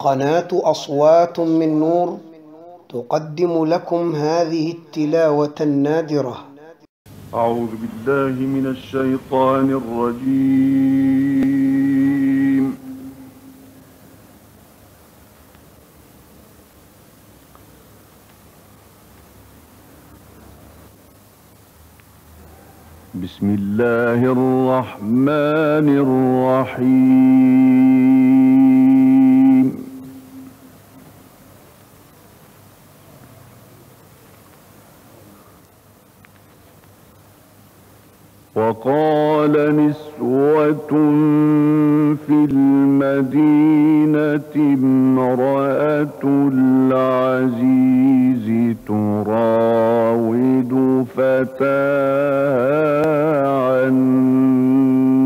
قناة أصوات من نور تقدم لكم هذه التلاوة النادرة. أعوذ بالله من الشيطان الرجيم. بسم الله الرحمن الرحيم. وقال نسوة في المدينة امرأة العزيز تراود فتاها عن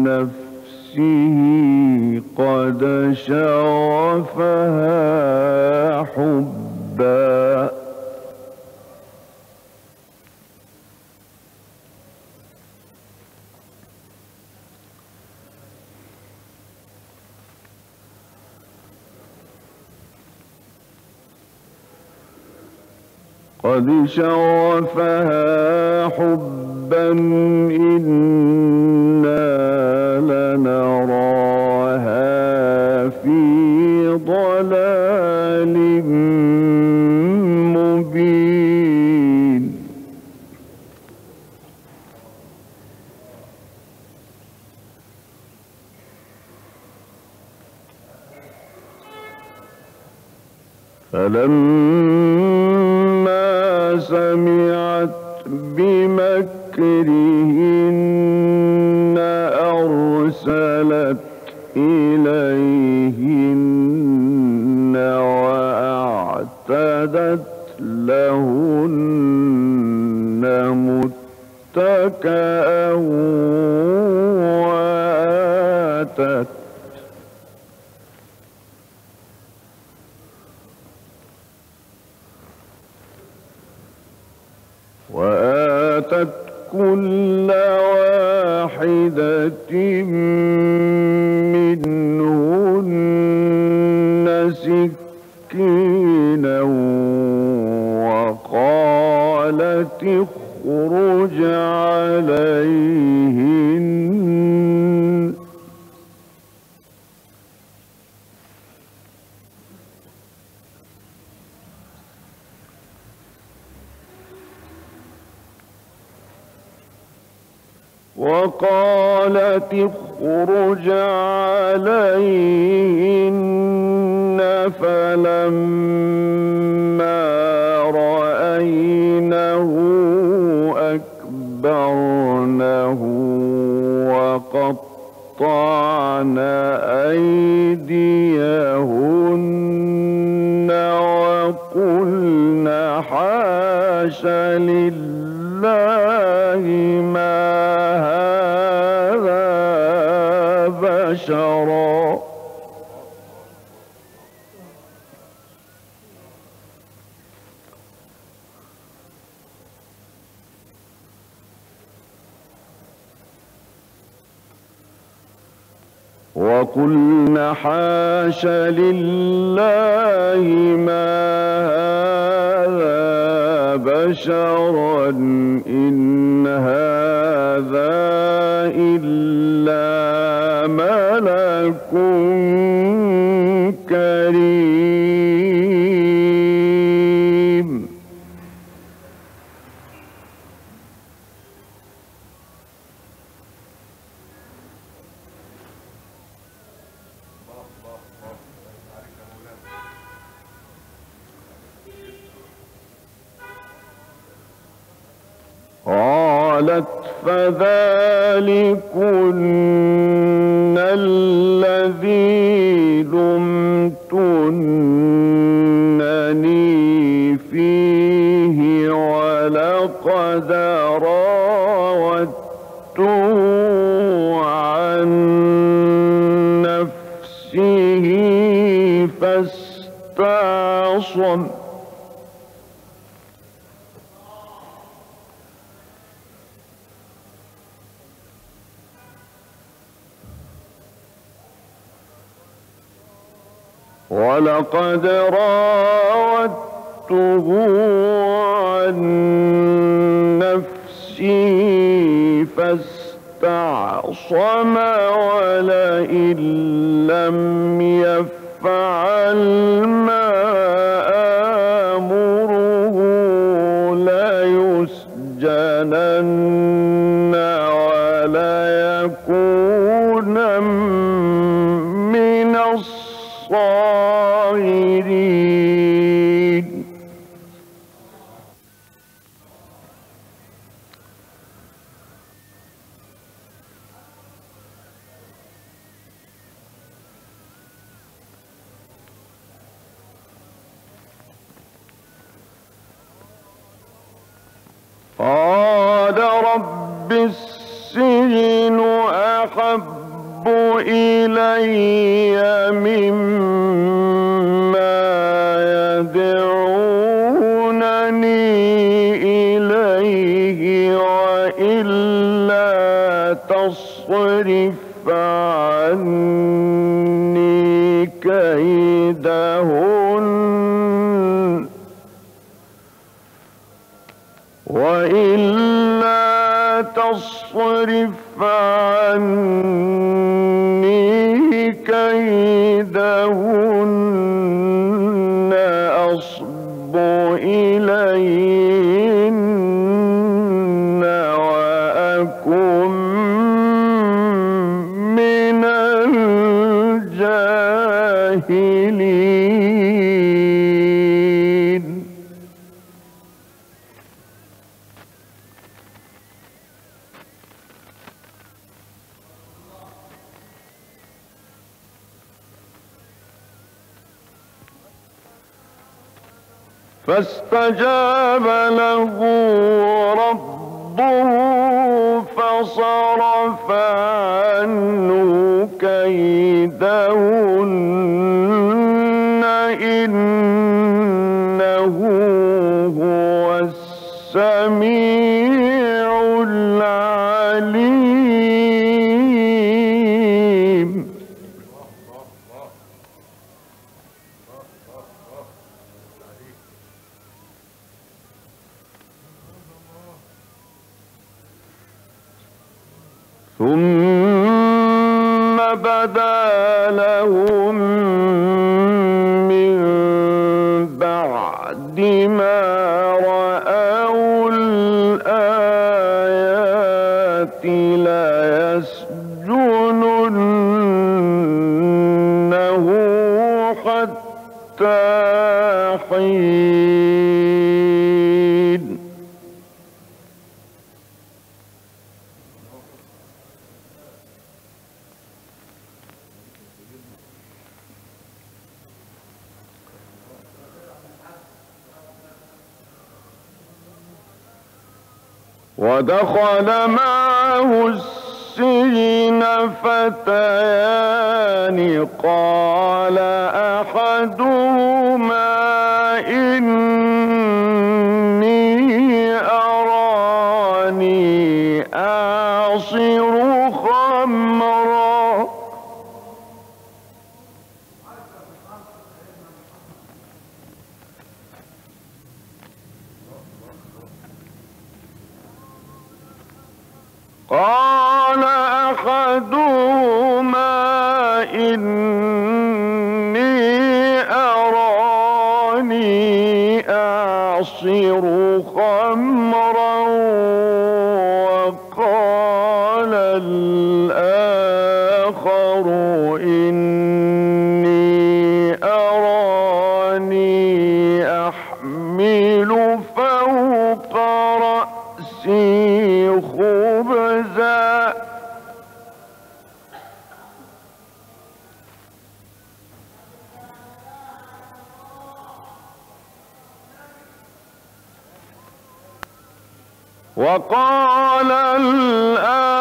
نفسه قد شغفها حبا قد شغفها حبا إنا لنراها في ضلال مبين بمكرهن أرسلت إليهن وأعتدت لهن متكأ وآتت اخرج عليهن. وقالت اخرج عليهن فلما وقطعن أيديهن وقلن حاش لله ما هذا بشرا وقلن حاش لله ما هذا بشرا إن هذا إلا ملك كريم. فاستعصم ولقد راودته عن نفسي فاستعصم ولئن لم يفعل قال رب السجن أحب إلي مما يدعونني إليه وإلا تصرف تصرف عني كيدهن أصب إليهن. فاستجاب له ربه فصرف عنه كيدهن ثم بدا لهم فتيان قال وقال الآخر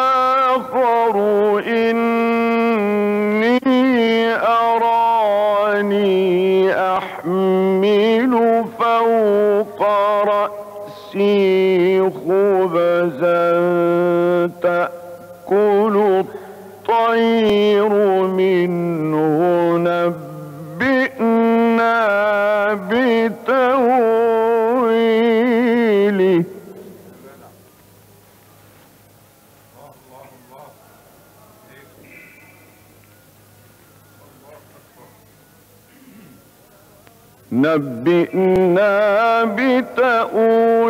نبئنا بتأويله.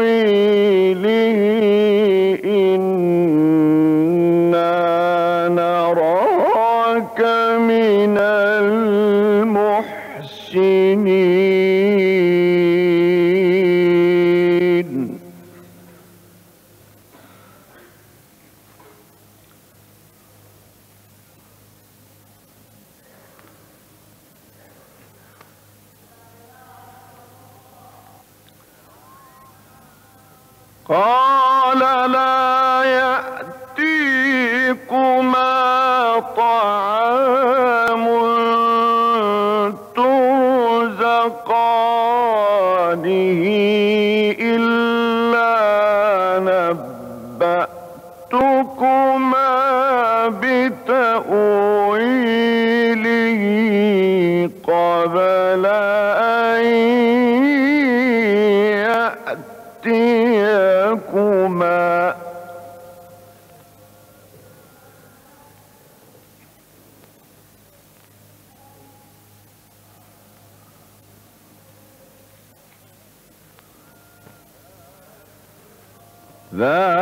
قبل أن يأتيكما. ذلك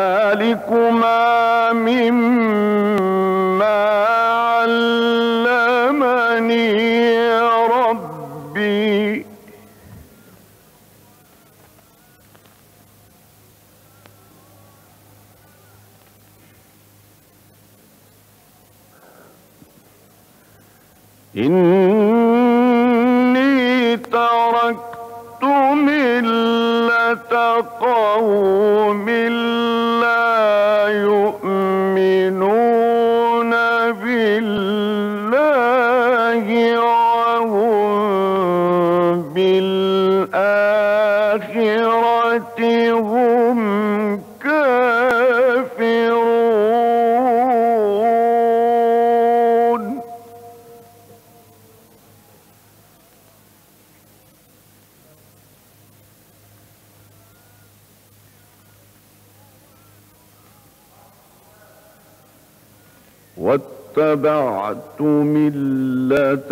اتبعت ملة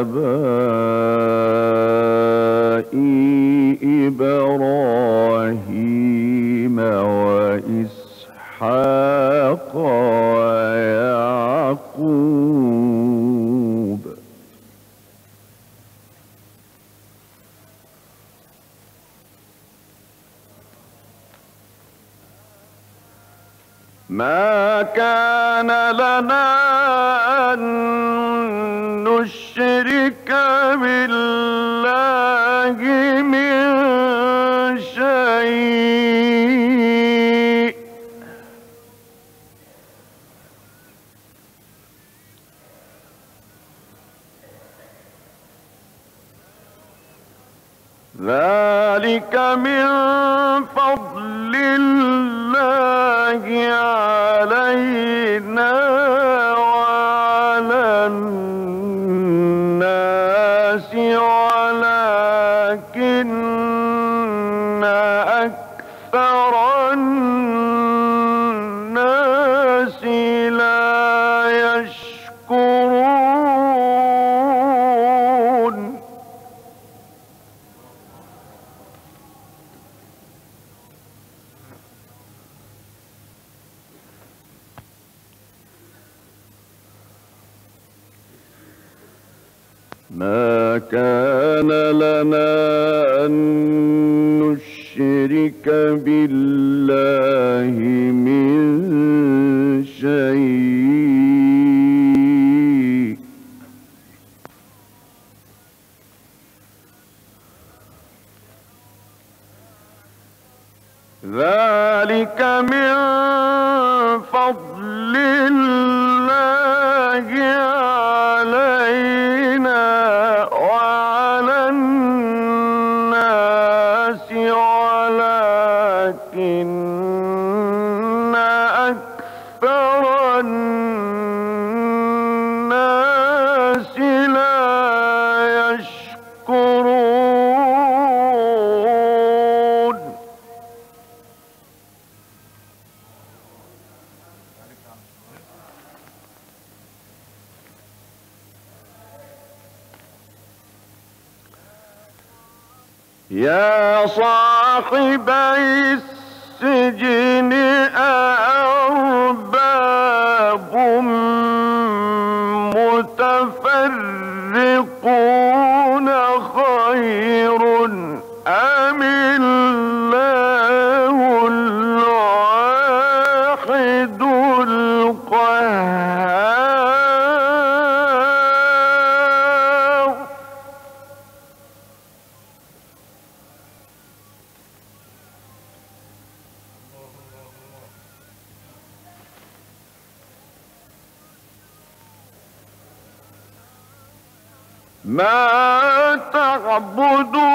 آبائي ما كان لنا أن نشرك بالله ما كان لنا أن نشرك بالله من شيء. يا صاحبي ما تعبدون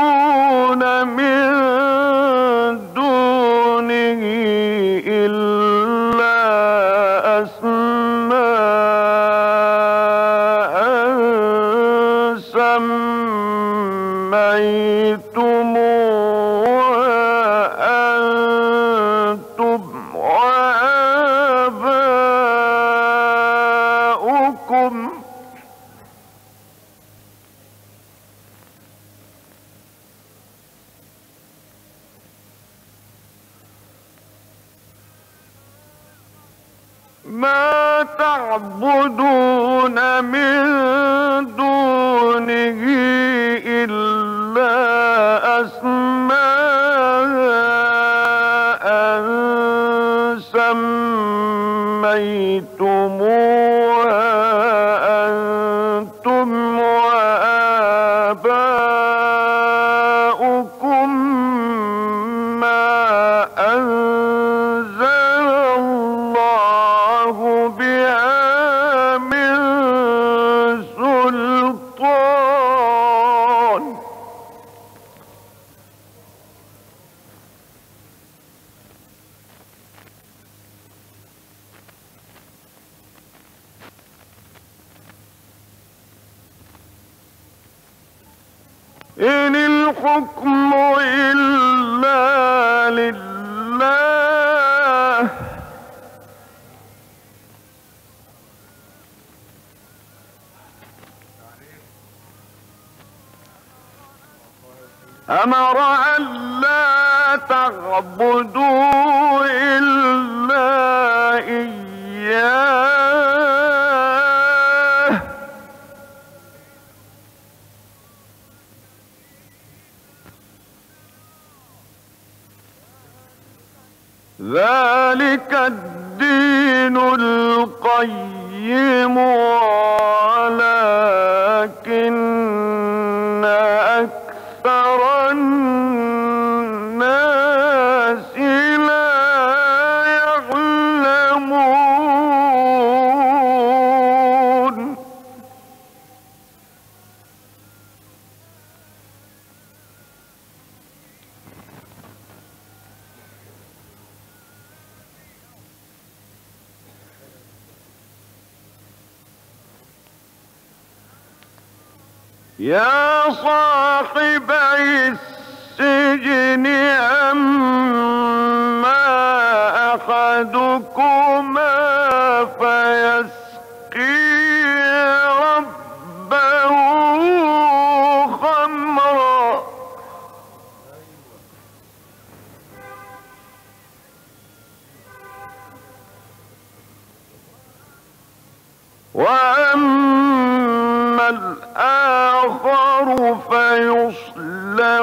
سميتموه أمر أن لا تعبدوا إلا يا صاحبي السجن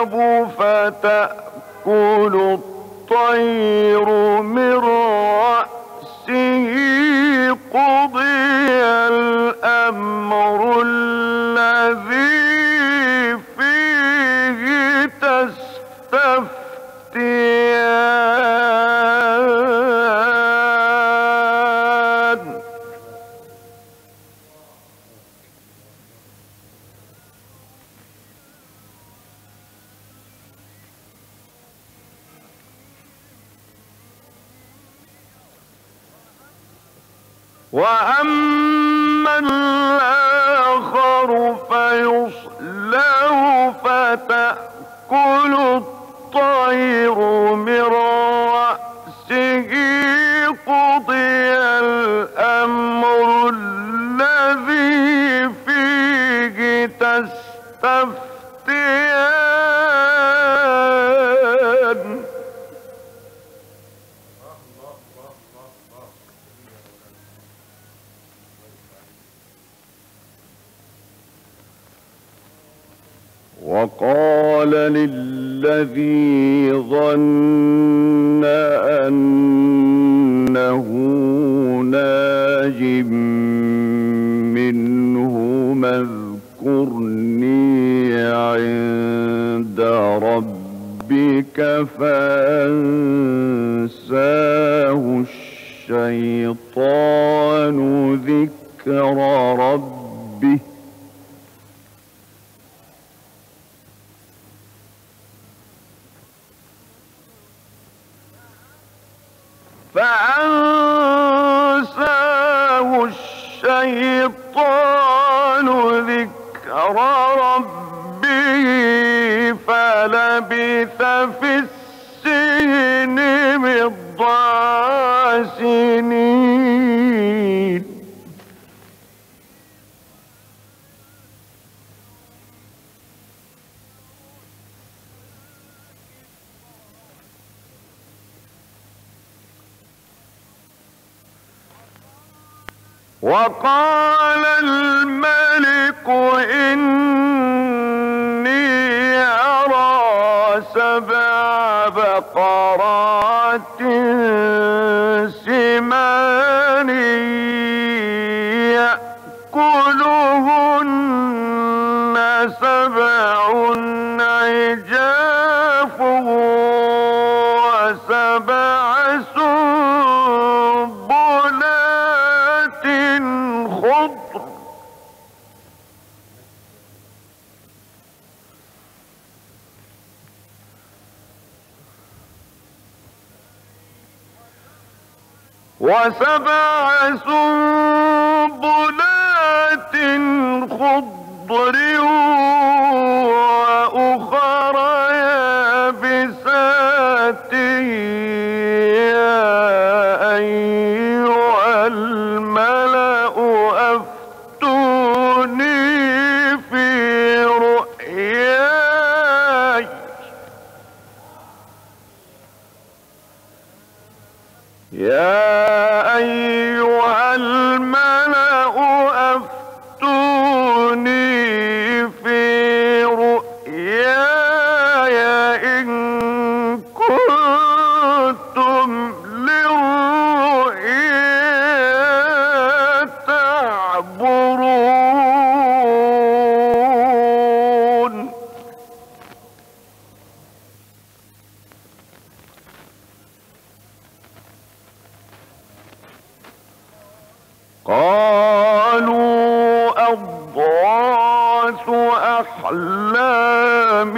الكلاب فتأكل الطير من وأما الآخر فيصله فتأكل الطير من and وقال الملك إن سبع سنبلات خضر قالوا أضغاث أحلام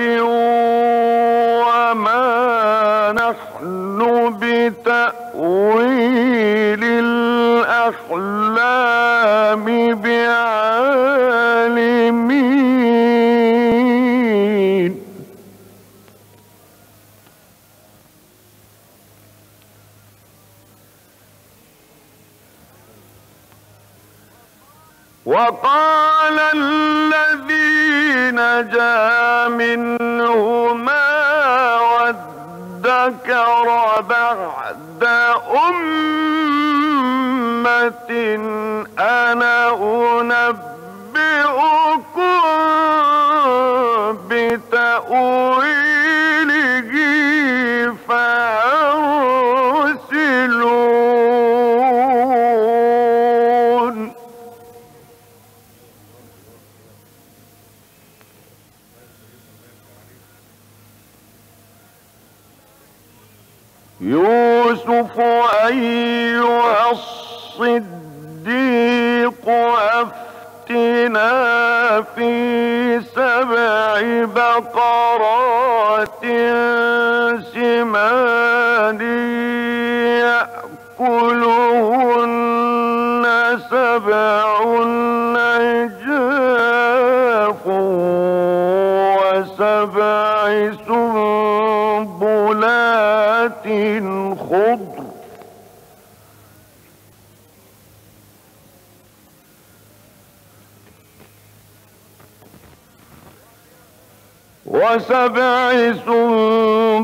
سبع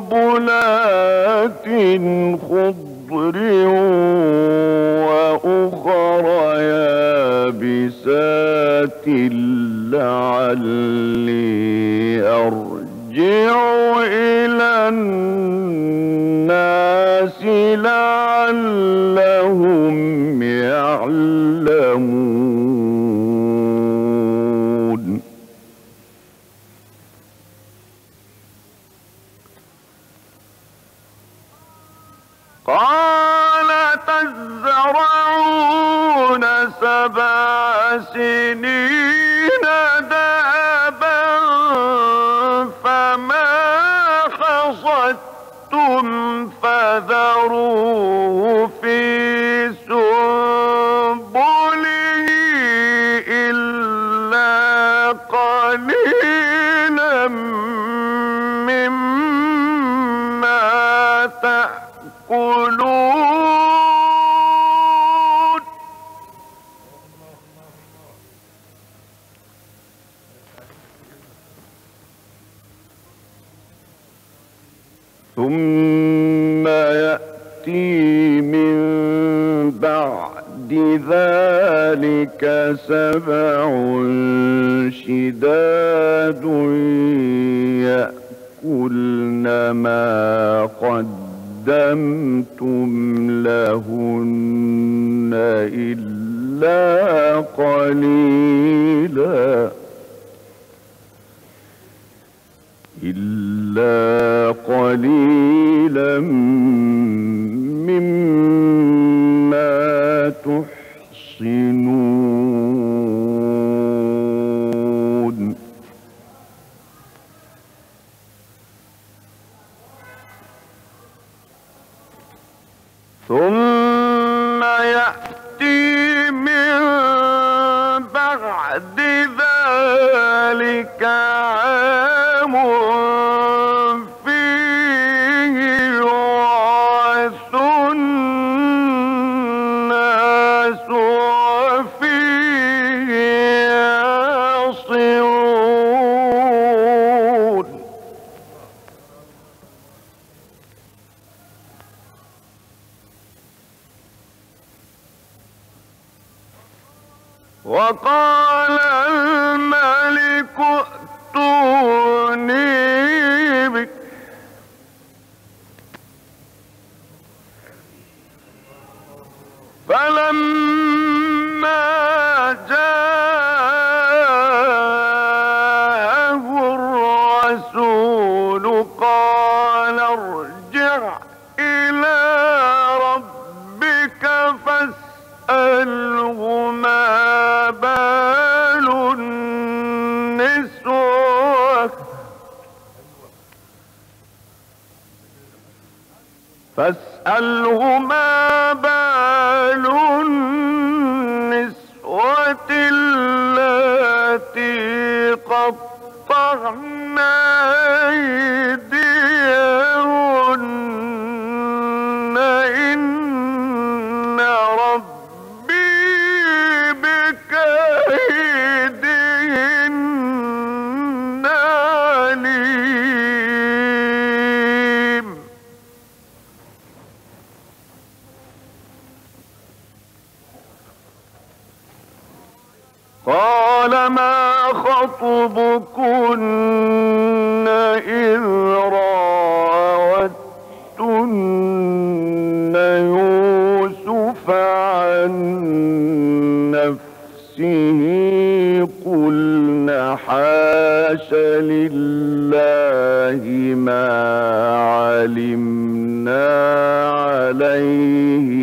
سنبلات خضر وأخر يابسات لعلي أرجع إلى الناس لعلهم سنين دابا فما حصدتم فذروه في سنبله إلا قليلا. يحصنون I am. قال ما خطبكن إذ راوتن يوسف عن نفسه قلن حاش لله ما علمنا عليه